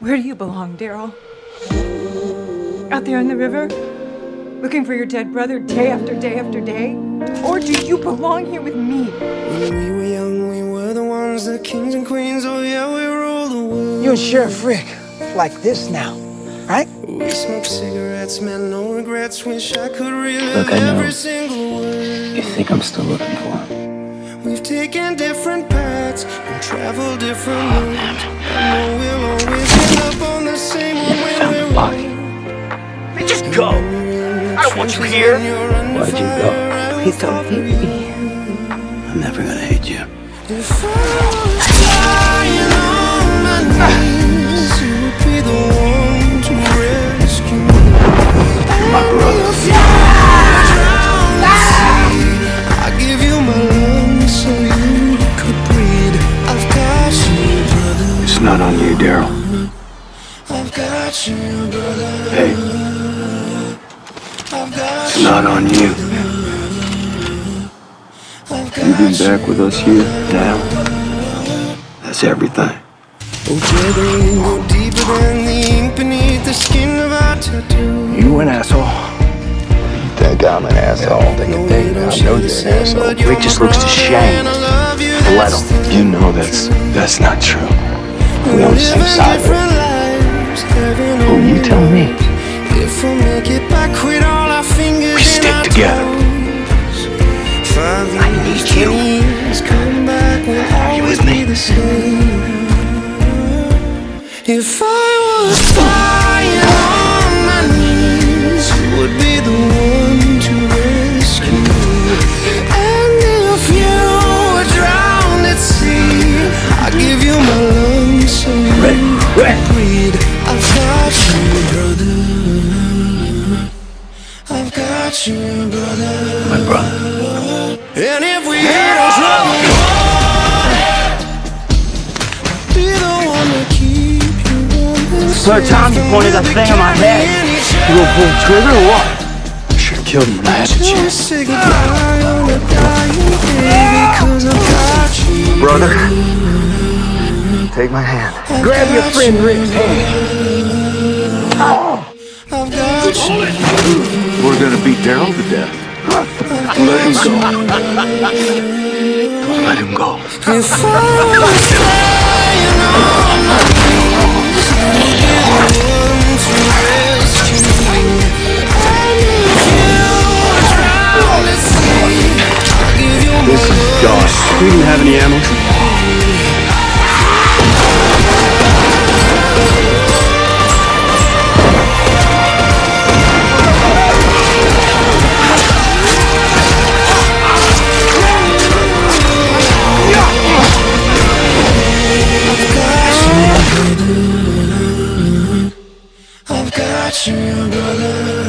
Where do you belong, Daryl? Out there in the river? Looking for your dead brother day after day after day? Or do you belong here with me? When we were young, we were the ones, the kings and queens. Oh, yeah, we rule the world. You and Sheriff Rick like this now, right? We smoke cigarettes, man, no regrets. Wish I could relive Look, I know. every single word. You think I'm still looking for him? We've taken different paths and traveled different roads. I know we'll always end up on the same one You when found the body. Just go. I don't want you here. Why'd you go? Please don't hate me. I'm never gonna hate you. If I was dying on my knees, you would be the one to rescue me. My brother. If you were drowned at sea, I'd give you my lungs so you could breathe. I've got you, brother. It's not on you, Daryl. I've got you, brother. Hey, I've got it's not on you. I've You being back with us here now. That's everything. Oh, Jerry, go deeper than the ink the skin of our tattoo. You an asshole. think I'm an asshole. No, we don't I know you're an asshole. Rick just looks ashamed. and I love you, Let him. You know that's that's not true. We're on the same side of different it. lives, heaven Who you tell me? If we make it back with all our fingers We stick together. I need you. come back, we'll Are you always with me? the same. If I was got you, brother. My brother. And if we hit a trouble, be the one you warm and Third time you pointed that thing at my head. You gonna pull the trigger or what? I should have killed him when I had the chance. Say goodbye on a dying day, 'cause I've got you. Brother, take my hand. Grab your friend Rick's hand. You. We're gonna beat Daryl to death. Let him go. Let him go. If I was dying on my knees, you'd Brother.